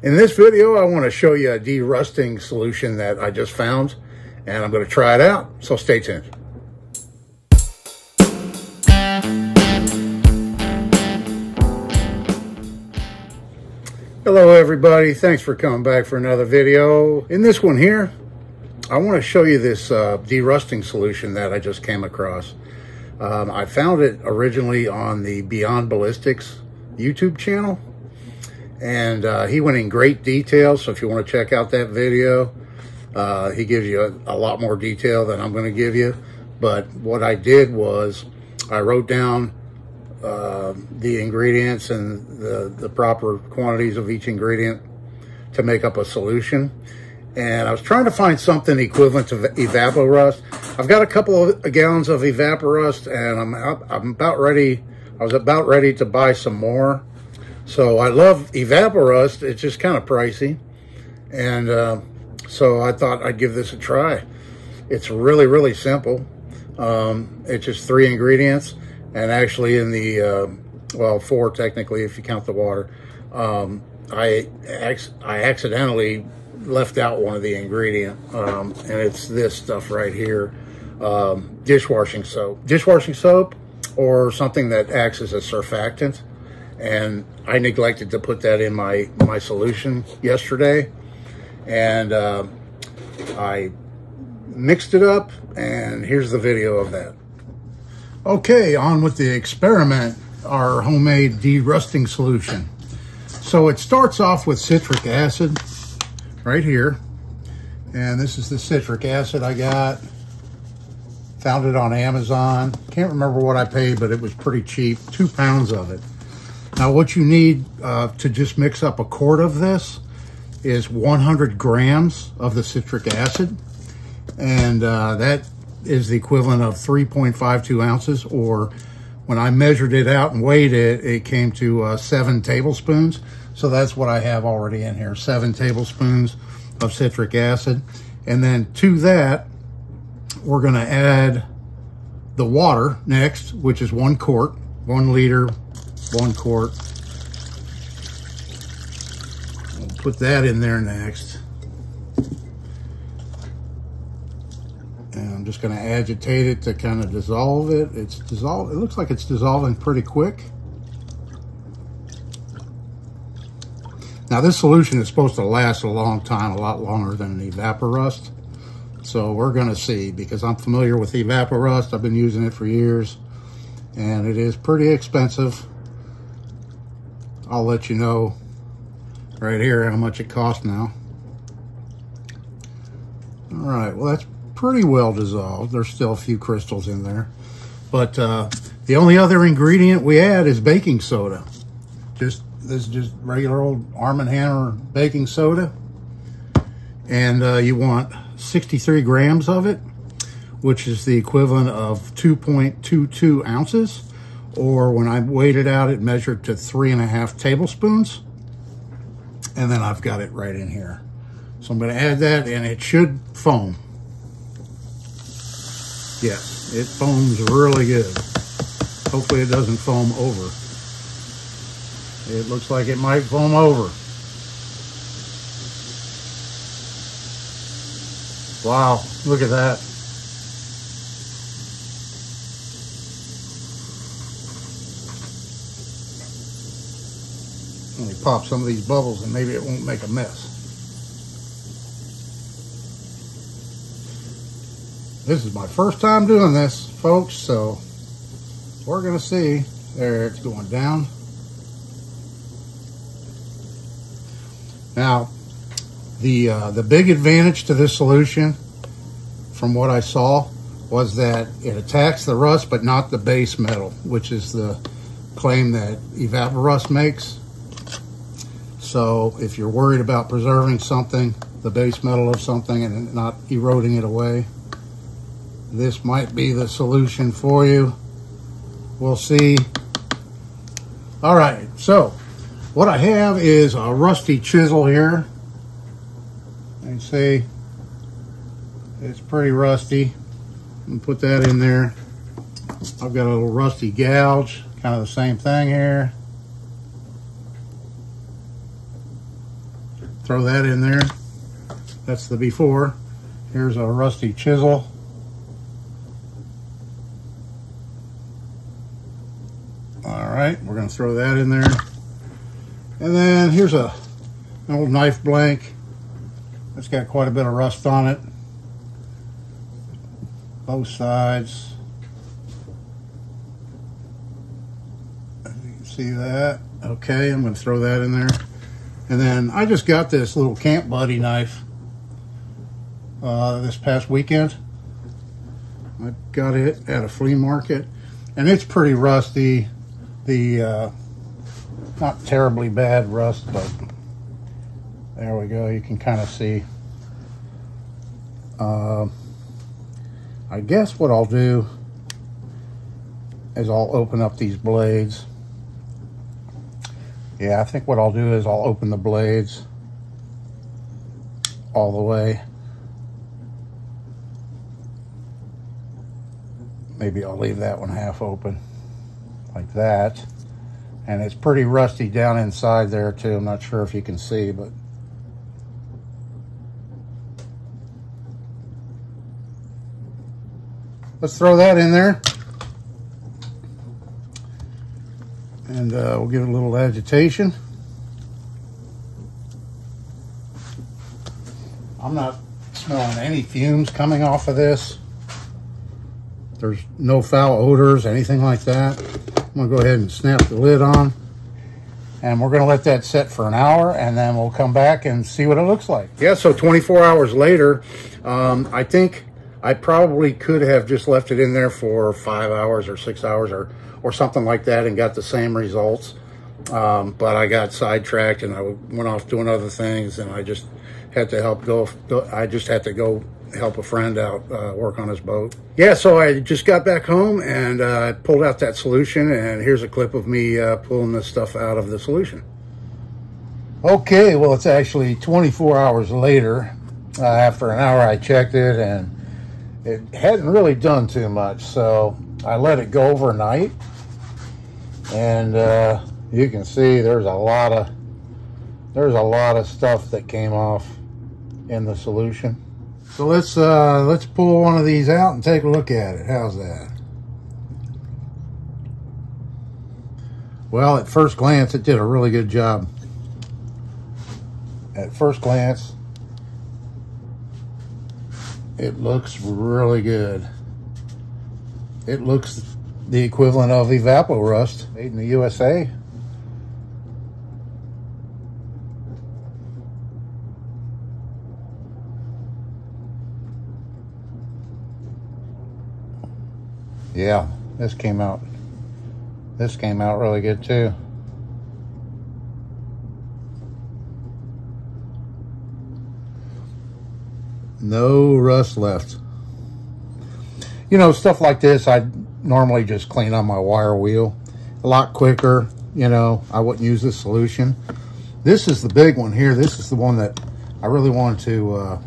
In this video, I want to show you a de-rusting solution that I just found, and I'm going to try it out, so stay tuned. Hello everybody, thanks for coming back for another video. In this one here, I want to show you this uh, de-rusting solution that I just came across. Um, I found it originally on the Beyond Ballistics YouTube channel. And uh, he went in great detail. So if you want to check out that video, uh, he gives you a, a, lot more detail than I'm going to give you. But what I did was I wrote down uh, the ingredients and the, the proper quantities of each ingredient to make up a solution. And I was trying to find something equivalent to Evaporust. I've got a couple of gallons of Evaporust and I'm, I'm about ready I was about ready to buy some more. So I love Evaporust. It's just kind of pricey. And uh, so I thought I'd give this a try. It's really, really simple. Um, it's just three ingredients. And actually in the, uh, well, four technically if you count the water. Um, I, I accidentally left out one of the ingredient. Um, and it's this stuff right here. Um, dishwashing soap. Dishwashing soap or something that acts as a surfactant. And I neglected to put that in my, my solution yesterday. And uh, I mixed it up and here's the video of that. Okay, on with the experiment, our homemade de-rusting solution. So it starts off with citric acid right here. And this is the citric acid I got. Found it on Amazon. Can't remember what I paid, but it was pretty cheap. Two pounds of it. Now, what you need uh, to just mix up a quart of this is 100 grams of the citric acid. And uh, that is the equivalent of 3.52 ounces, or when I measured it out and weighed it, it came to uh, seven tablespoons. So that's what I have already in here, seven tablespoons of citric acid. And then to that, we're going to add the water next, which is one quart, one liter, one quart. We'll put that in there next. And I'm just going to agitate it to kind of dissolve it. It's dissolved. It looks like it's dissolving pretty quick. Now this solution is supposed to last a long time, a lot longer than an Evaporust. So we're going to see because I'm familiar with Evaporust. I've been using it for years and it is pretty expensive. I'll let you know right here how much it costs now. All right, well, that's pretty well dissolved. There's still a few crystals in there. But uh, the only other ingredient we add is baking soda. Just This is just regular old Arm & Hammer baking soda. And uh, you want 63 grams of it, which is the equivalent of 2.22 ounces. Or when I weighed it out, it measured to three and a half tablespoons. And then I've got it right in here. So I'm going to add that and it should foam. Yes, it foams really good. Hopefully it doesn't foam over. It looks like it might foam over. Wow, look at that. Pop some of these bubbles and maybe it won't make a mess. This is my first time doing this, folks, so we're going to see. There, it's going down. Now, the, uh, the big advantage to this solution, from what I saw, was that it attacks the rust but not the base metal, which is the claim that Evaporust makes. So if you're worried about preserving something, the base metal of something and not eroding it away, this might be the solution for you. We'll see. All right, so what I have is a rusty chisel here you see it's pretty rusty. And put that in there. I've got a little rusty gouge, kind of the same thing here. Throw that in there. That's the before. Here's a rusty chisel. All right, we're gonna throw that in there. And then here's a an old knife blank. It's got quite a bit of rust on it. Both sides. You can see that. Okay, I'm gonna throw that in there. And then I just got this little Camp Buddy knife uh, this past weekend. I got it at a flea market, and it's pretty rusty. The uh, not terribly bad rust, but there we go. You can kind of see. Uh, I guess what I'll do is I'll open up these blades. Yeah, I think what I'll do is I'll open the blades all the way. maybe I'll leave that one half open like that. And it's pretty rusty down inside there too. I'm not sure if you can see, but let's throw that in there. And uh, we'll give it a little agitation. I'm not smelling any fumes coming off of this. There's no foul odors, anything like that. I'm gonna go ahead and snap the lid on. And we're gonna let that set for an hour and then we'll come back and see what it looks like. Yeah, so 24 hours later, um, I think I probably could have just left it in there for five hours or six hours or, or something like that and got the same results. Um, but I got sidetracked and I went off doing other things and I just had to help go, I just had to go help a friend out uh, work on his boat. Yeah, so I just got back home and uh, pulled out that solution and here's a clip of me uh, pulling this stuff out of the solution. Okay, well it's actually 24 hours later. Uh, after an hour I checked it and it hadn't really done too much so I let it go overnight and uh, you can see there's a lot of there's a lot of stuff that came off in the solution. So let's uh, let's pull one of these out and take a look at it. How's that? Well, at first glance, it did a really good job. At first glance, it looks really good. It looks the equivalent of Evapo-Rust made in the USA. yeah, this came out, this came out really good too. No rust left. You know, stuff like this, I normally just clean on my wire wheel. A lot quicker, you know, I wouldn't use this solution. This is the big one here. This is the one that I really wanted to uh,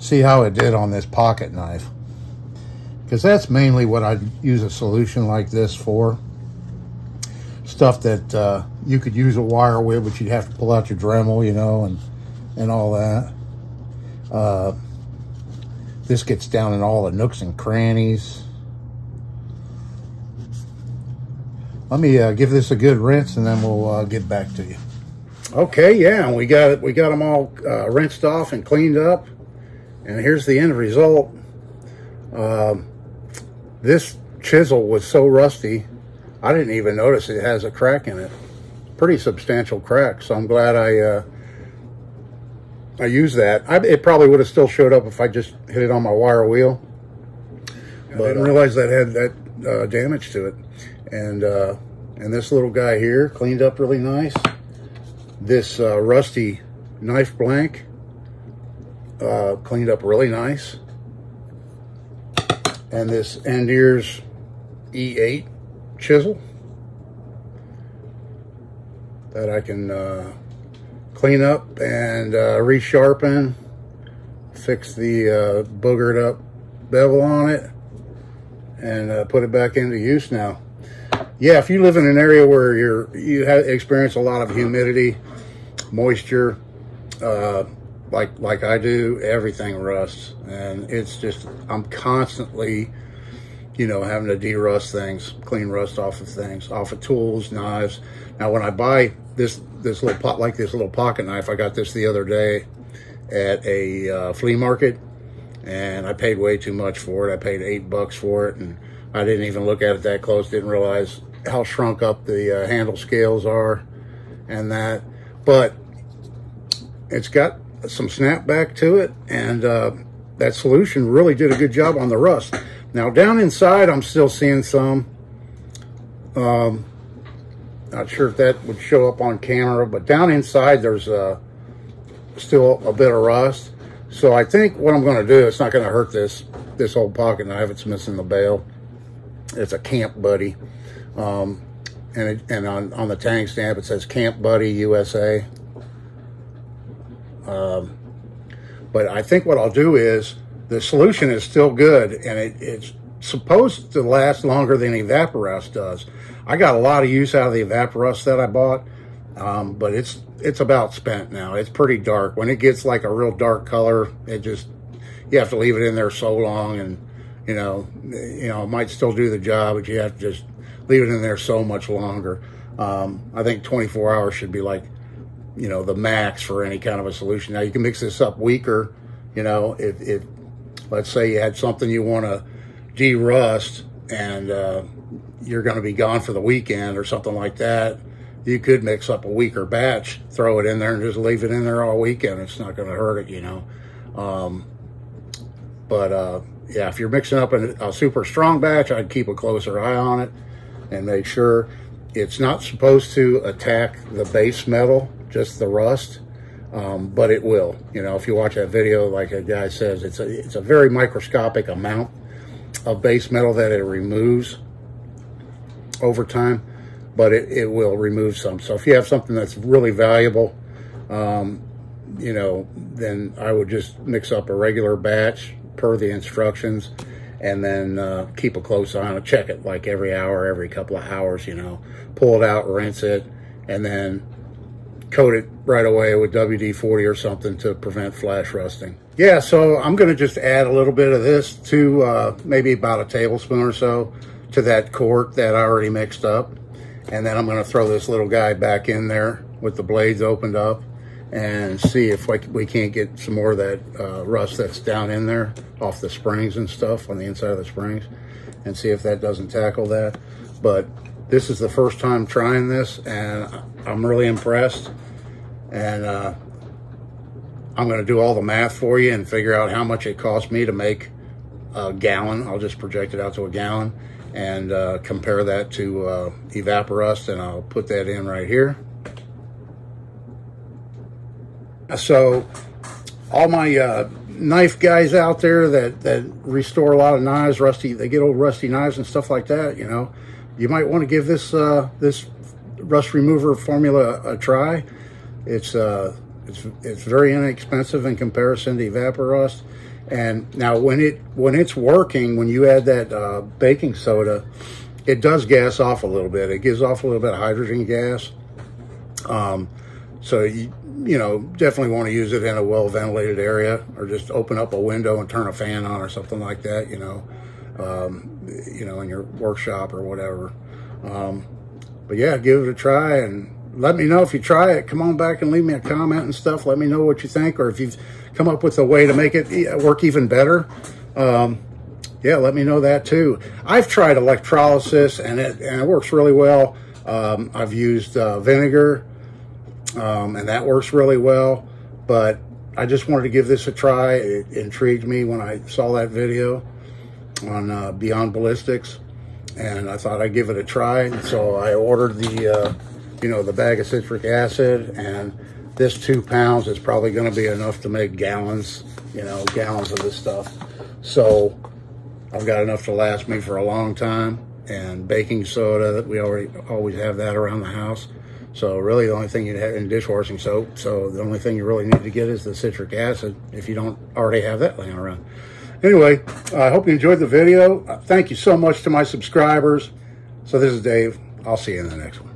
see how it did on this pocket knife because that's mainly what I'd use a solution like this for. Stuff that uh, you could use a wire with, but you'd have to pull out your Dremel, you know, and, and all that. Uh, this gets down in all the nooks and crannies. Let me uh, give this a good rinse and then we'll uh, get back to you. Okay, yeah, we got it. We got them all uh, rinsed off and cleaned up. And here's the end result. Um, this chisel was so rusty, I didn't even notice it has a crack in it. Pretty substantial crack, so I'm glad I uh, I used that. I, it probably would have still showed up if I just hit it on my wire wheel. But I didn't realize that had that uh, damage to it. And uh, and this little guy here cleaned up really nice. This uh, rusty knife blank uh, cleaned up really nice and this Andir's E8 chisel that I can uh, clean up and uh, resharpen, fix the uh, boogered up bevel on it, and uh, put it back into use now. Yeah, if you live in an area where you're you experience a lot of humidity, moisture, uh, like like I do, everything rusts, and it's just I'm constantly, you know, having to derust things, clean rust off of things, off of tools, knives. Now, when I buy this this little pot like this little pocket knife, I got this the other day at a uh, flea market, and I paid way too much for it. I paid eight bucks for it, and I didn't even look at it that close. Didn't realize how shrunk up the uh, handle scales are, and that. But it's got some snapback to it, and uh, that solution really did a good job on the rust. Now down inside, I'm still seeing some. Um, not sure if that would show up on camera, but down inside there's uh, still a bit of rust. So I think what I'm going to do, it's not going to hurt this this old pocket knife. It's missing the bail. It's a Camp Buddy. Um, and it, and on, on the tang stamp it says Camp Buddy USA. Um, but I think what I'll do is the solution is still good and it, it's supposed to last longer than Evaporust does. I got a lot of use out of the Evaporust that I bought, um, but it's it's about spent now. It's pretty dark. When it gets like a real dark color, it just you have to leave it in there so long, and you know, you know, it might still do the job, but you have to just leave it in there so much longer. Um, I think 24 hours should be like you know, the max for any kind of a solution. Now you can mix this up weaker, you know, if, if let's say you had something you want to de-rust and uh, you're going to be gone for the weekend or something like that, you could mix up a weaker batch, throw it in there and just leave it in there all weekend. It's not going to hurt it, you know. Um, but uh, yeah, if you're mixing up a, a super strong batch, I'd keep a closer eye on it and make sure it's not supposed to attack the base metal just the rust, um, but it will. You know, if you watch that video, like a guy says, it's a, it's a very microscopic amount of base metal that it removes over time, but it, it will remove some. So if you have something that's really valuable, um, you know, then I would just mix up a regular batch per the instructions and then uh, keep a close eye on it. Check it like every hour, every couple of hours, you know, pull it out, rinse it, and then coat it right away with WD-40 or something to prevent flash rusting. Yeah, so I'm going to just add a little bit of this to uh, maybe about a tablespoon or so to that quart that I already mixed up. And then I'm going to throw this little guy back in there with the blades opened up and see if we can't get some more of that uh, rust that's down in there off the springs and stuff on the inside of the springs and see if that doesn't tackle that. But this is the first time trying this and I'm really impressed. And uh, I'm going to do all the math for you and figure out how much it cost me to make a gallon. I'll just project it out to a gallon and uh, compare that to uh, Evaporust and I'll put that in right here. So all my uh, knife guys out there that, that restore a lot of knives, rusty, they get old rusty knives and stuff like that, you know, you might want to give this uh, this rust remover formula a try. It's uh, it's it's very inexpensive in comparison to Evaporust. And now when it when it's working, when you add that uh, baking soda, it does gas off a little bit. It gives off a little bit of hydrogen gas. Um, so you you know definitely want to use it in a well ventilated area, or just open up a window and turn a fan on or something like that. You know um, you know, in your workshop or whatever. Um, but yeah, give it a try and let me know if you try it. Come on back and leave me a comment and stuff. Let me know what you think or if you've come up with a way to make it work even better. Um, yeah, let me know that too. I've tried electrolysis and it, and it works really well. Um, I've used uh, vinegar um, and that works really well. But I just wanted to give this a try. It intrigued me when I saw that video on uh, Beyond Ballistics, and I thought I'd give it a try. And so I ordered the, uh, you know, the bag of citric acid, and this two pounds is probably going to be enough to make gallons, you know, gallons of this stuff. So I've got enough to last me for a long time. And baking soda, that we already always have that around the house. So really the only thing you have in dishwashing soap. So the only thing you really need to get is the citric acid if you don't already have that laying around. Anyway, I hope you enjoyed the video. Thank you so much to my subscribers. So this is Dave. I'll see you in the next one.